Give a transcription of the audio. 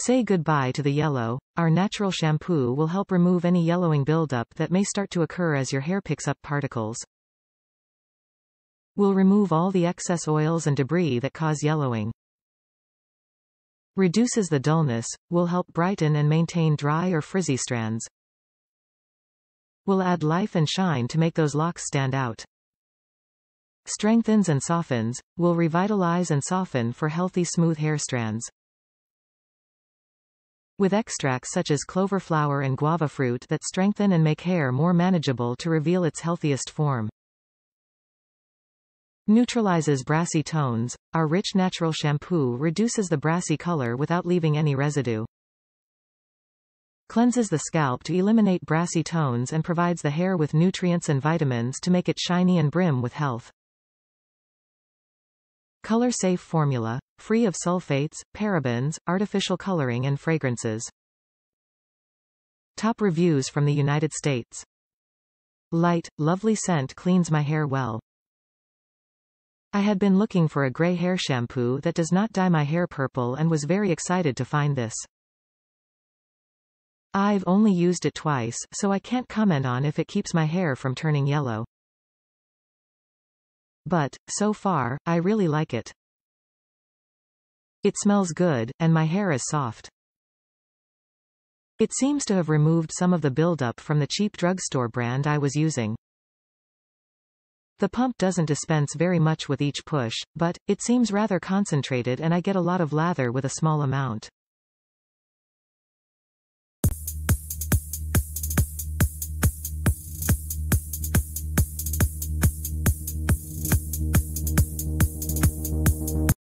Say goodbye to the yellow. Our natural shampoo will help remove any yellowing buildup that may start to occur as your hair picks up particles. Will remove all the excess oils and debris that cause yellowing. Reduces the dullness, will help brighten and maintain dry or frizzy strands. Will add life and shine to make those locks stand out. Strengthens and softens, will revitalize and soften for healthy smooth hair strands. With extracts such as clover flower and guava fruit that strengthen and make hair more manageable to reveal its healthiest form. Neutralizes brassy tones. Our rich natural shampoo reduces the brassy color without leaving any residue. Cleanses the scalp to eliminate brassy tones and provides the hair with nutrients and vitamins to make it shiny and brim with health. Color Safe formula, free of sulfates, parabens, artificial coloring and fragrances. Top reviews from the United States. Light, lovely scent cleans my hair well. I had been looking for a gray hair shampoo that does not dye my hair purple and was very excited to find this. I've only used it twice, so I can't comment on if it keeps my hair from turning yellow. But, so far, I really like it. It smells good, and my hair is soft. It seems to have removed some of the buildup from the cheap drugstore brand I was using. The pump doesn't dispense very much with each push, but, it seems rather concentrated and I get a lot of lather with a small amount.